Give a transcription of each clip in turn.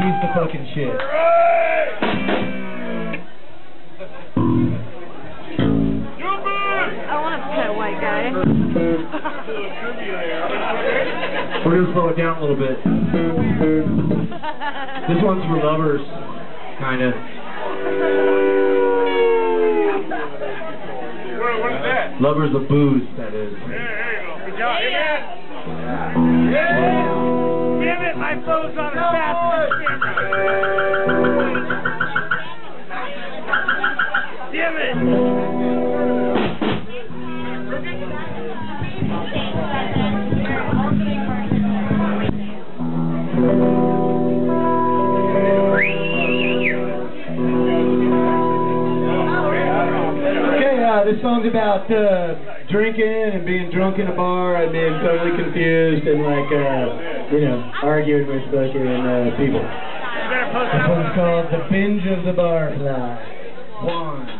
He's the fucking shit. I want to pet a white guy. We're gonna slow it down a little bit. This one's for lovers, kinda. What, what is that? Lovers of booze, that is. Yeah, there you go. Good job. Hey, man. Damn it, my phone's on a fast this song's about uh, drinking and being drunk in a bar and being totally confused and like, uh, you know, arguing with fucking uh, people. better post This that one's called The Binge of the Barfly. One,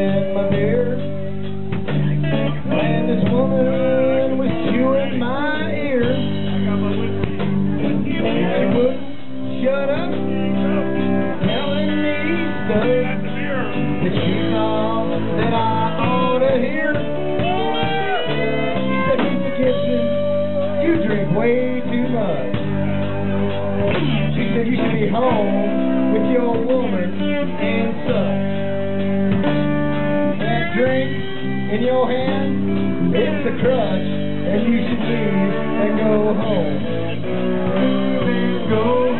that she thought that I ought to hear. She said, you drink way too much. She said you should be home with your woman and such. That drink in your hand, it's a crutch, and you should leave and go home. Go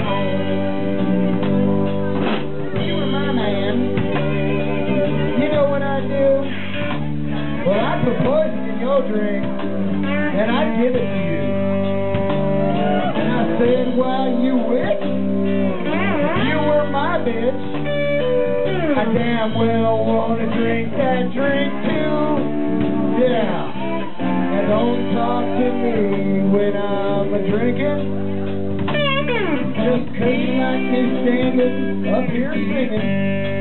poison in your drink, and I give it to you. And I said, well, you witch, you were my bitch. I damn well wanna drink that drink too. Yeah. And don't talk to me when I'm a drinking. Just 'cause you like me standing up here singing.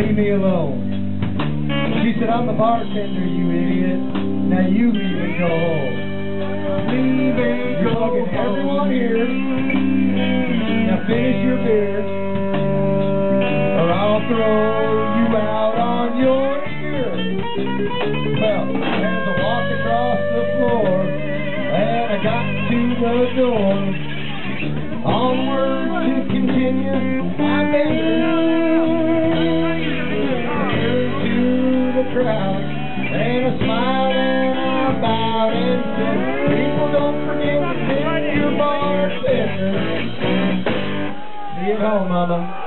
Leave me alone. She said, I'm the bartender, you idiot. Now you leave and go home. Leave and go home. everyone here. Now finish your beer. Or I'll throw you out on your ear. Well, I walk across the floor, and I got to the door. Onward to continue my business. People don't forget you at home, Mama.